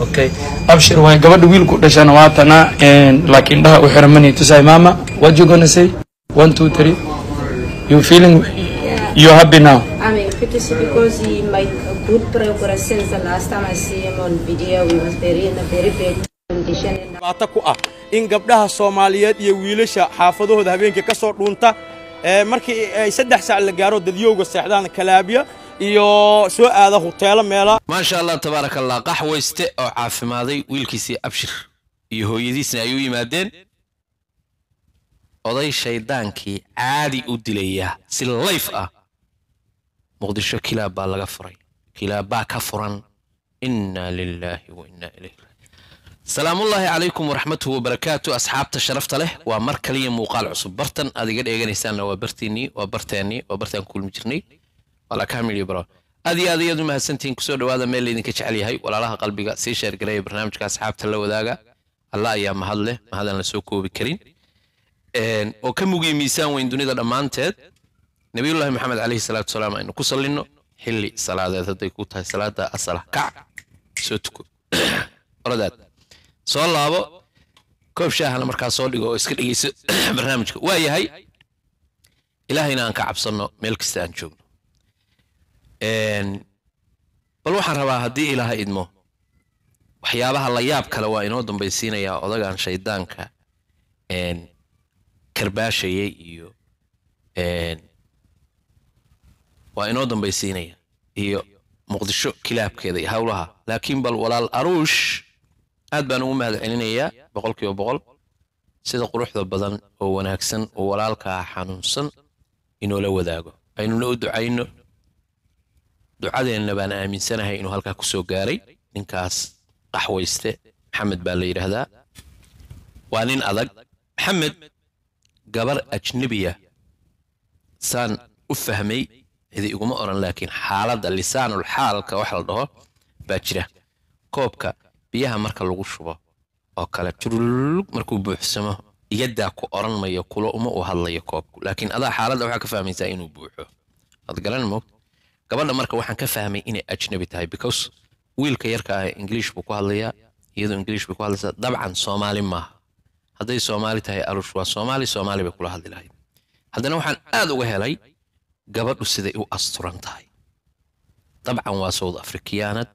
okay. Abshir waay gabadha wiilku dhashana waatana laakiin indhaha u xiran mani. Tusay mama what you gonna say? One two three. You feeling you happy now? I'm happy because he made a good progress since the last time I see him on video. He was very in a very bad condition. And dhibaato ku ah in gabdhaha soomaaliyeed iyo wiilasha xaafadahooda habeenkii ka soo dhuunta ee markii ay saddex saac la gaaro dadyowga seexdaan kalaabya iyo soo aada huteelo meela. Maasha allah tabaaraka allah oo caafimaaday wiilkiisii abshir iyo hooyadiisna ay u yimaadeen. Oday shaydaankii caadi u dilaya si layf ah. Muqdisho kilaab baa laga furay. Kilaab baa ka furan. Inna lilaahi wa inna ilayhi raajicuun. Salaamullaahi calaykum waraxmatuhu wabarakaatu asxaabta sharafta leh waa mar kaliya muuqaal cusub. Bartan aad iga dheeganaysaanna waa bartiinnii waa barteennii waa bartaan kulmi jirnay walaakamili bro. Aad iyo aad ayaad u mahadsantihiin ku soo dhowaada meel laydinka jecel yahay. Walaalaha qalbiga sii sheergareeya barnaamijka asxaabta la wadaaga. Alla ayaa mahad leh mahadaan la soo koobi karin. Oo ka mugiya miisaan weyn dunida dhammaanteed nabiyullaahi maxamed calayhi salaatu wasalaam aynu ku sallinno. Xilli salaadeed hadday ku tahay salaada asala kac. Soo tuko. Oradaad. Soo laabo. Koob shaahana markaa soo dhigo oo iska dhegeyso barnaamijka. Waa yahay ilaahayna aan ka cabsanno meel kasta aan joogno bal waxaan rabaa haddii ilaaha idmo waxyaabaha la yaab kale waa inoo dambaysiinayaa odagan shaydaanka karbaashayay iyo waa inoo dambaysiinaya iyo muqdisho kilaabkeeda iyo howlaha laakiin bal walaal aruush aad baan ugu mahad celinayaa boqolkiiba boqol sida quruxda badan oo wanaagsan oo walaalkaa xanuunsan inoola wadaago. Aynuna u ducayno ducadeenna baan aaminsanahay inuu halkaa ku soo gaaray. Ninkaas qaxwayste maxamed baa la yidhaahdaa. Waa nin adag. Maxamed gabar ajnebiya saan u fahmay cidi iguma oran laakiin xaaladda lisaanul wax la dhaho baa jira. Koobka biyaha marka lagu shubo oo kale turulug markuu buuxsamo iyadaa ku oran mayo kulo uma uu hadlayo koobku. Laakiin adaa xaaladda waxaa ka fahmaysaa inuu buuxo. Waad garan moogta gabadha marka waxaan ka fahmay inay ajnabi tahay because wiilka yarka ah ingiliish buu ku hadlayaa iyadoo ingiliish bay ku hadlaysaa dabcan soomaali maaha. Hadday soomaali tahay arush waa soomaali soomaali bay kula hadli lahayd. Haddana waxaan aad uga helay gabadhu siday u asturan tahay. Dabcan waa south afrikiyaanad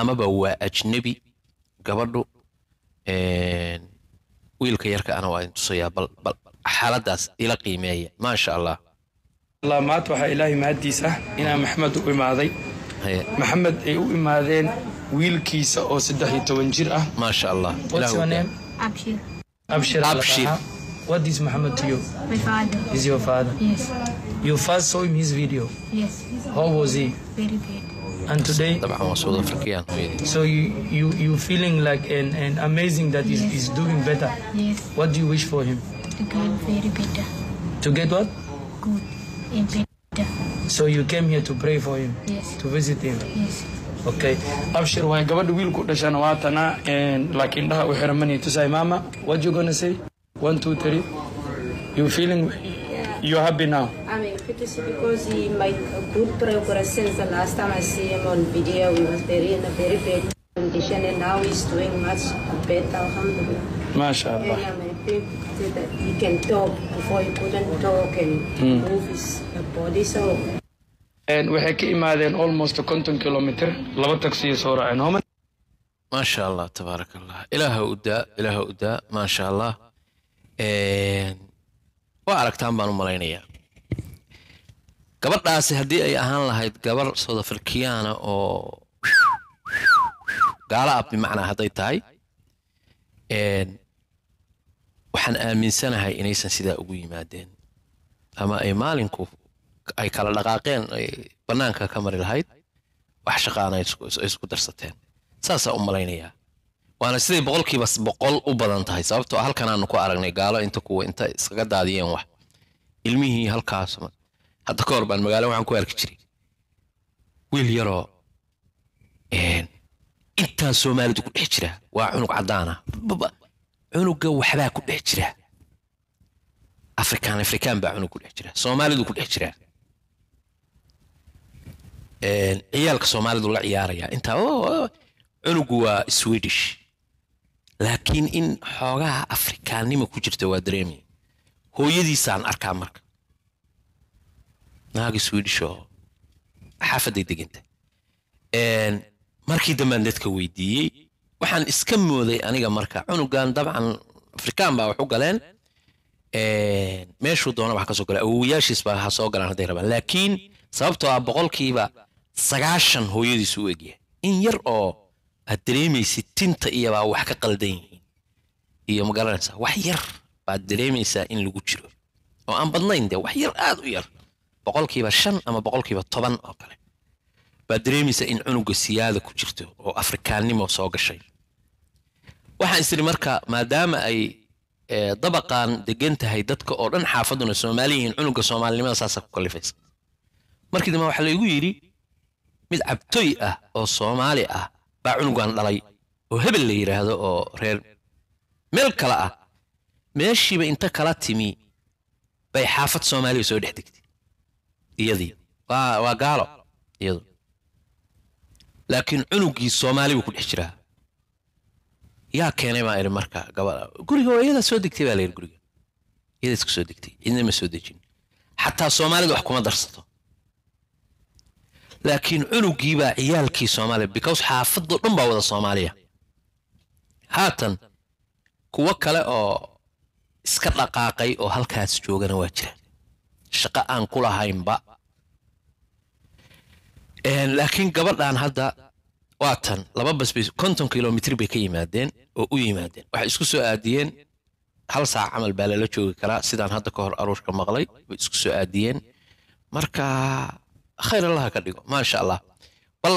amaba waa ajnebi gabadhu wiilka yarka ana waa tusayaa bal bal xaaladaas ila qiimeeya maasha allah allah maanta waxaa ilaahay mahaddiis ah inaa maxamed u imaaday Haye, maxamed ay u imaadeen wiilkiisa oo saddex iyo toban jir ah maasha allah what's Ilaahu your daa. name Abshir, abshir what is muhammad to you my father. is your father Yes. you first saw him his video Yes. how was he Very bad. and today so you you you feeling like and and amazing that he's, Yes. he's doing better Yes. what do you wish for him The girl very better. to get what Good. And better. so you came here to pray for him Yes. to visit him Yes. okay abshir waay gabadha wiilku dhashana waatana laakiin indhaha u xiran mani tusay mama what you gonna say one two three you feeling you happy now I'm happy to see because he made a good progress since the last time I see him on video. He was very in a very bad condition and now he's doing much better. Alhamdulillah. maasha And allah I'm happy that he can talk before he couldn't talk and move his body. So. And waxay ka imaadeen almost konton kilomitr laba taksiya soo raaceen homan maasha allah tabaaraka allah ilaaha u daa ilaaha u daa maasha allah waa aragtaan baan u malaynayaa. Gabadhaasi haddii ay ahaan lahayd gabar south afrikiyaana oo gaala ah bimacnaa hadday tahay waxaan aaminsanahay inaysan sidaa ugu yimaadeen. Ama ay maalinku ay kala dhaqaaqeen ay bannaanka ka mari lahayd wax shaqaana isku- darsateen. Saasaa u malaynayaa waana siday boqolkiiba boqol u badan tahay sababtoo ah halkan aanu ku aragnay gaalo inta kuwa inta iskaga daadiyeen wax. Ilmihii halkaas hadda ka hor baan magaalo waxaan ku arki jiray. Wiil yaroo intaa soomaalidu ku dhex jira waa cunug caddaana cunuga waxbaa ku dhex jira. Afrikaan afrikaan baa cunug ku dhex jira. Soomaalidu ku dhex jira. Een, ciyaalka soomaalidu la ciyaaraya intaa cunugu waa swedish. Laakiin in xoogaha afrikaannima ku jirta waa dareemaya hooyadiisaan arkaa marka. Naagi swedish oo xaafaday deganta. Markii dambaan dadka weydiiyey waxaan iska mooday aniga marka. Cunugan dabcan afrikaan baa wax galeen. Een, meeshuu doona wax ka soo gala. Awowayaashiis baa ha soo galaan hadday rabaan. Laakiin sababtoo ah boqolkiiba sagaashan hooyadiisu u egyahay. In yar oo aad dareemaysid tinta iyobaa wax ka qaldan yihiin. Iyo ma garanaysaa wax yar baad dareemaysaa in lagu jiro. Oo aan badnayn dee wax yar aad u yar. Boqolkiiba shan ama boqolkiiba toban oo kale. Baad dareemaysaa in cunuga siyaada ku jirto oo afrikaannimo soo gashay waxaan isiri marka maadaama ay eh, dabaqan degan tahay dadka oo dhan xaafaduna soomaali yihiin cunuga soomaalinimada saasa ku kalifaysa markii dambe waxaa laygu yidhi mid cabtoy ah oo soomaali ah baa cunugan dhalay oo hebel la yidhaahdo oo reer meel kale ah. Meeshiiba inta kala timi bay xaafad soomaaliya soo dhex degtay. Iyadii. Waa gaalo iyadu. Laakiin cunugii soomaali buu ku dhex jiraa yaa keenay baa idhi marka gabadha guriga waa iyadaa soo degtay baa la yidhi guriga. Iyada iska soo degtay cidna ma soo dejin. Xataa soomaalida wax kuma darsato. Laakiin cunugii baa ciyaalkii soomaaliya because xaafadoo dhan baa wada soomaaliya. Haatan kuwo kale oo iska dhaqaaqay oo halkaas joogana waa jira. Shaqo aan ku lahaynba. Een, laakiin gabadhan hadda waa tan laba bas bay konton kilomitr bay ka yimaadeen oo u yimaadeen. Waxay isku soo aadiyeen hal saac camal baa lala joogi karaa. Sidaan hadda ka hor aruurka maqlay bay isku soo aadiyeen. Marka khayr allaha ka dhigo maasha allah bal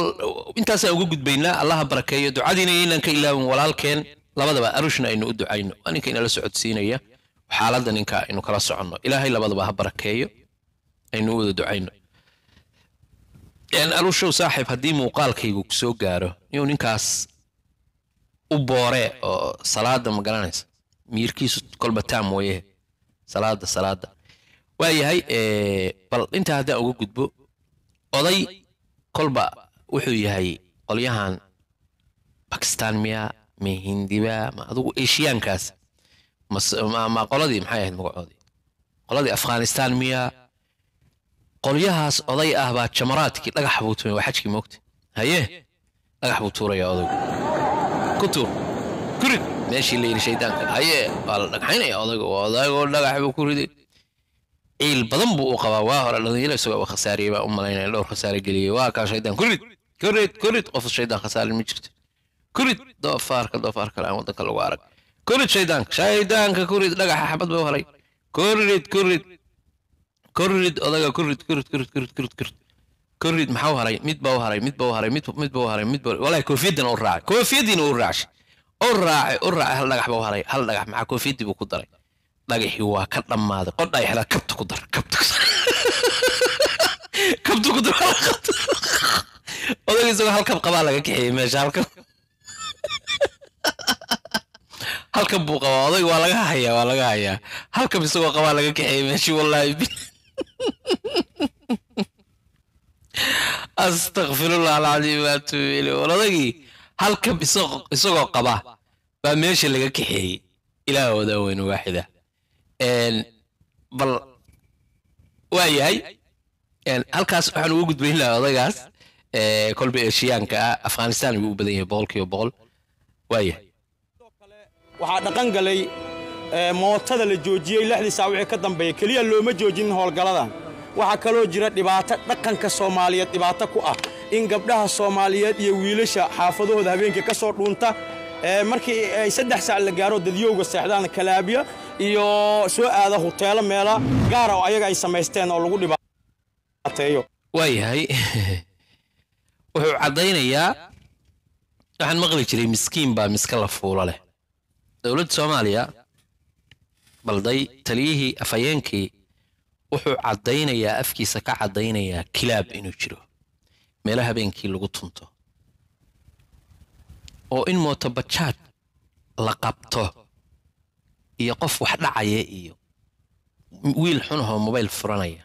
intaasaan uga gudbaynaa allaha barakeeyo ducadiina inaan ka ilaawin walaalkeen. Labadaba arushna aynu u ducayno. Waa ninka inala socodsiinaya xaaladda ninka aynu kala soconno. Ilaahay labadaba ha barakeeyo aynu u wada ducayno alushow saaxiib haddii muuqaalkaygu ku soo gaaro inuu ninkaas u booree oo salaada ma garanaysa. Miirkiisu kolba taam mooye salaada salaada waayahay bal intaa haddaan uga gudbo oday kolba wuxuu yahay qolyahan bakistan miya ma hindiba ma adugu eshiyaankaas ma qoladii maxay ahayd magacoodii qoladii afghanistan miya qolyahaas oday ah baa jamaraadkii dhagax buu tumay waa xajkii moogta haye dhagax buu tuuraya odaygu ku tuur. Kurid meeshii la yidhi shaydaanka haye waa la dhagxaynaya odaygu waa odaygoo dhagax buu ku riday. Ciil badan buu u qabaa. Waa hore dhalinyaro isagoo khasaariyey baa u malaynaya dhowr khasaare geliyey waa kaa shaydaan. Kurid kurid kurid qof shaydaan khasaarin ma jirto. Kurid doofaarka doofaar kale aan waddanka lagu arag. Kurid shaydaanka shaydaanka kurid dhagaxa xabad buu haray kurid kurid kurid odaga kurid kurid kurid kurid kurid kurid kurid maxaa u haray? Mid baa u haray mid baa u haray mid mid baa u haray mid baa walahi koofiyaddan u raacay koofiyaddiina u raacay u raacay u raacay hal dhagax baa u haray hal dhagax maxaa koofiyaddii buu ku daray? Dhagaxii waa ka dhammaaday qodha ay xidhaa kabta ku dar kabta ku dar. Kabta ku dar odaga isagoo hal kab qabaa laga kaxeeyey meesha halkab halkab buu qabaa odayga waa laga hayaa waa laga hayaa. Halkab isagoo qabaa laga kaxeeyey meeshii wallaahi astakfirullah alcadiim waatuubu ilay wal odaygii halkab isagoo qaba baa meesha laga kaxeeyey ilaah wadaa weyne waaxida. Bal waa yahay halkaas waxaan ugu gudbayn lahaa odaygaas ee, kolba eshiyaanka ah afghanistan buu u badan yahay boqolkiiba boqol. Waa yahay waxaa dhaqan galay mootada la joojiyey lixdii saac wixii ka dambeeya keliya looma joojinin howlgalladan waxaa kaloo jira dhibaato dhaqanka soomaaliyeed dhibaato ku ah in gabdhaha soomaaliyeed iyo wiilasha xaafadahooda habeenkii ka soo dhuunta markii ay saddex saac la gaaro dadyowga seexdaan kalaabya iyo soo aada huteelo meela gaara oo ayaga ay samaysteen oo lagu dhibaateeyo. Waayahay wuxuu caddaynayaa waxaan maqli jiray miskiin baa miska la fuulo leh. Dowladda soomaaliya balday taliyihii afhayeenkii wuxuu caddaynayaa afkiisa ka caddaynayaa kilaab inuu jiro. Meelo habeenkii lagu tunto. Oo in mootobajaaj la qabto iyo qof wax dhacaya iyo wiil xunahoo mobayl furanaya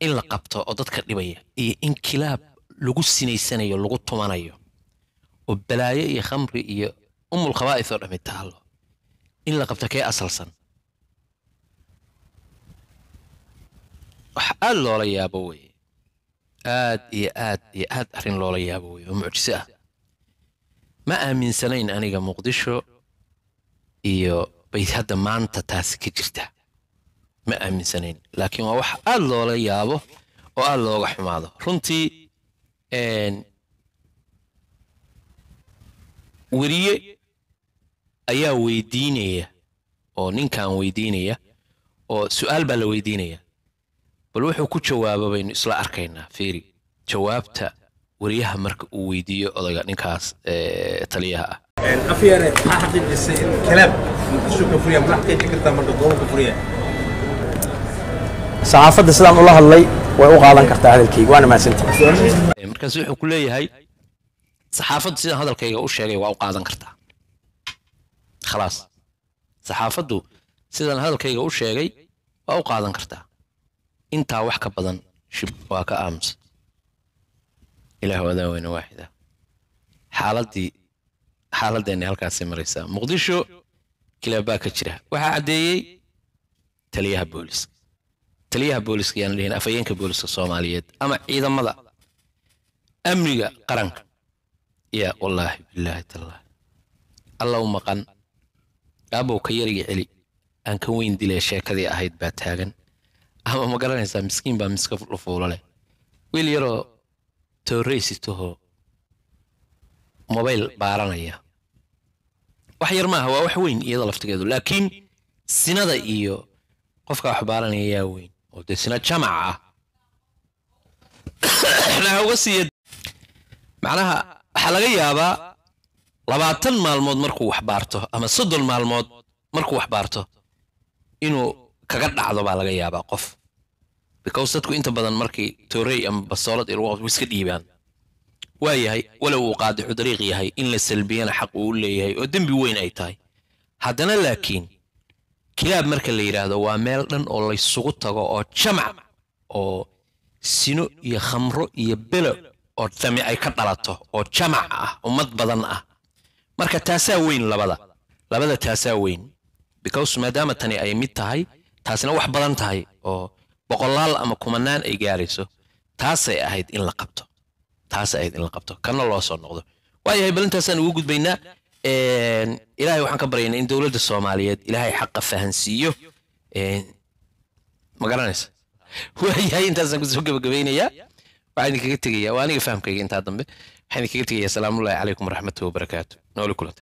in la qabto oo dadka dhibaya iyo in kilaab lagu sinaysanayo lagu tumanayo oo balaayo iyo khamri iyo umul khabaa'is oo dhammi taallo in la qabto kee asalsan wax aad loola yaabo weeye aad iyo aad iyo aad arrin loola yaabo weeye oo mucjiso ah. Ma aaminsanayn aniga muqdisho iyo bay hadda maanta taasi ka jirta. Ma aaminsanayn laakiin waa wax aad loola yaabo oo aad looga xumaado. Runtii weriye ayaa weydiinaya oo ninkan weydiinaya oo su'aal baa la weydiinaya bal wuxuu ku jawaabo baynu isla arkaynaa fiiri. Jawaabta weriyaha marka uu weydiiyo odayga ninkaas taliyaha ah. Afyare maxaa xaqiijisay kalaab muqdisho ka furiya maxaa xaqiijin kartaa marka goobo ka furiya saxaafadda sidaan ula hadlay way u qaadan kartaa hadalkayga waana mahadsantihi markaas wuxuu ku leeyahay saxaafaddu sidaan hadalkayga u sheegay waa u qaadan kartaa. Khalaas. Saxaafaddu sidaan hadalkayga u sheegay waa u qaadan kartaa intaa wax ka badan shib waa ka aamusa ilaah wadaa weyne waaxida. Xaaladdii xaaladdeennay halkaasay maraysaa. Muqdisho kilaabaa ka jira. Waxaa caddeeyey taliyaha booliska taliyaha booliska yaan dhihin afhayeenka booliska soomaaliyeed ama ciidamada amniga qaranka. Ya wallaahi bilaahi tallaahi. Alla u maqan aabow ka yariga celi. Aan ka weyn dilee sheekadii ahayd baa taagan ama ma garanaysaa miskiin baa miska fuulo leh wiil yaroo tooreysitahoo mobayl baaranaya. Wax yar maaha waa wax weyn iyada laftigeedu. Laakiin sinada iyo qofka wax baaranaya yaa weyn. Oo dee sina jamac ah. Macnaha waxaa laga yaabaa labaatan maalmood markuu wax baarto ama soddon maalmood markuu wax baarto inuu kaga dhacdo baa laga yaabaa qof. Because dadku inta badan markii toorey ama qabto way iska dhiibaan waa yahay walow uu qaadixu dariiq yahay in la salbiyana xaq uu u leeyahay oo dembi weyn ay tahay. Haddana laakiin kilaab marka la yidhaahdo waa meel dhan oo laysugu tago oo jamac oo sino iyo khamro iyo belo oo dami ay ka dhalato oo jamac ah ummad badan ah. Marka taasaa weyn labada labada taasaa weyn. Because maadaama tani ay mid tahay taasina wax badan tahay oo boqolaal ama kumanaan ay gaarayso taasay ahayd in la qabto. Taasay ahayd in la qabto. Kana loo soo noqdo. Waayahay bal intaasaan ugu gudbaynaa. Ilaahay waxaan ka baryaynaa in dowladda soomaaliyeed ilaahay xaqa fahansiiyo. Ma garanaysa waayahay intaasaan ku soo gabagabaynayaa waxaan idinkaga tegayaa. Waa aniga fahamkayga intaa dambe. Waxaan idinkaga tegayaa. Salaamullaahi calaykum waraxmatuhi wabarakaatu nooli kulanta